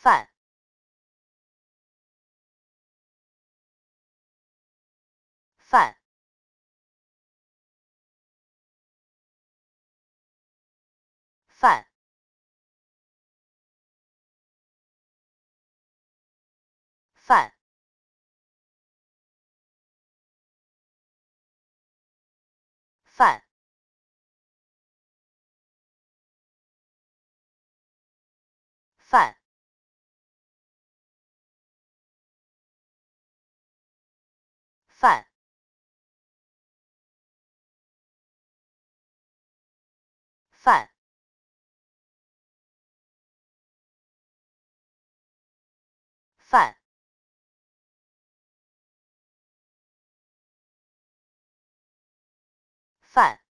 饭。饭。饭。饭。饭。饭。饭饭饭饭。